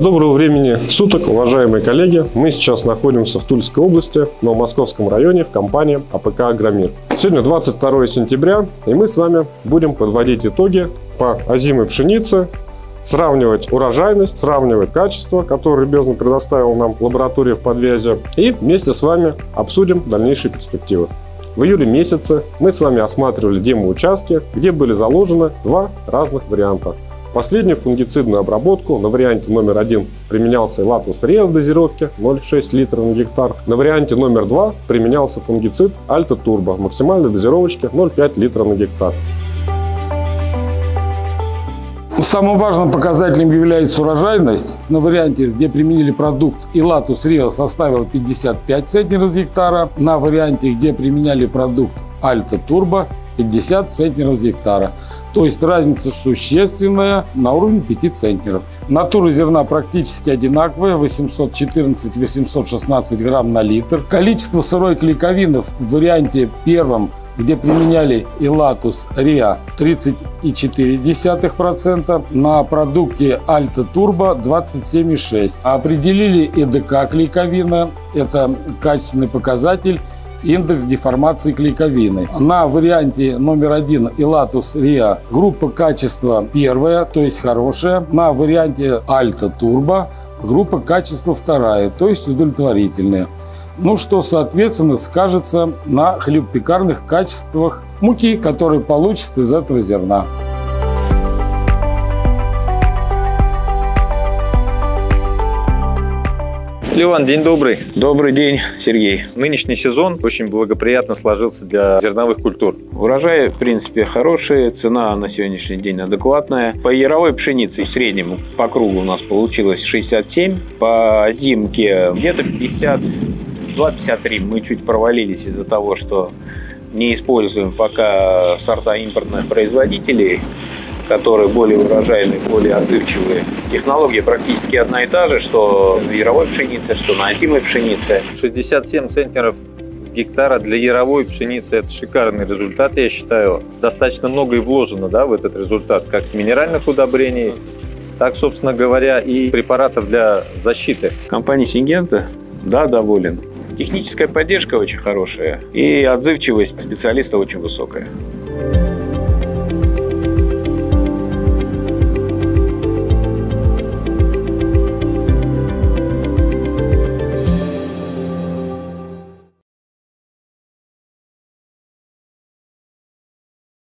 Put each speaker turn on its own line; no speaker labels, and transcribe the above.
Доброго времени суток, уважаемые коллеги. Мы сейчас находимся в Тульской области, Новомосковском районе в компании АПК «Агромир». Сегодня 22 сентября, и мы с вами будем подводить итоги по озимой пшенице, сравнивать урожайность, сравнивать качество, которое любезно предоставила нам лаборатория в Подвязье, и вместе с вами обсудим дальнейшие перспективы. В июле месяце мы с вами осматривали демо-участки, где были заложены два разных варианта. Последнюю фунгицидную обработку на варианте номер один применялся латус Риа в дозировке 0,6 литра на гектар. На варианте номер два применялся фунгицид Альта Турбо максимальной дозировочке 0,5 литра на гектар.
Самым важным показателем является урожайность. На варианте, где применили продукт Илатус Рио составил 55 центнеров с гектара. На варианте, где применяли продукт Альта Турбо 50 центнеров с гектара. То есть разница существенная на уровне 5 центнеров. Натура зерна практически одинаковая, 814-816 грамм на литр. Количество сырой клейковины в варианте первом где применяли Илатус Риа 30,4%, на продукте Альта Турбо 27,6%. Определили ЭДК клейковина, это качественный показатель, индекс деформации клейковины. На варианте номер один Илатус Риа группа качества первая, то есть хорошая. На варианте Альта Турбо группа качества вторая, то есть удовлетворительная ну что, соответственно, скажется на хлебопекарных качествах муки, которые получат из этого зерна.
Ливан, день добрый. Добрый день, Сергей. Нынешний сезон очень благоприятно сложился для зерновых культур. Урожай, в принципе, хороший, цена на сегодняшний день адекватная. По яровой пшенице в среднем по кругу у нас получилось 67, по зимке где-то 50 2,53 мы чуть провалились из-за того, что не используем пока сорта импортных производителей, которые более урожайные, более отзывчивые. Технология практически одна и та же, что на яровой пшенице, что на озимой пшенице. 67 центнеров с гектара для яровой пшеницы – это шикарный результат, я считаю. Достаточно много и вложено да, в этот результат, как минеральных удобрений, так, собственно говоря, и препаратов для защиты. Компания Сингента, да, доволен. Техническая поддержка очень хорошая и отзывчивость специалиста очень высокая.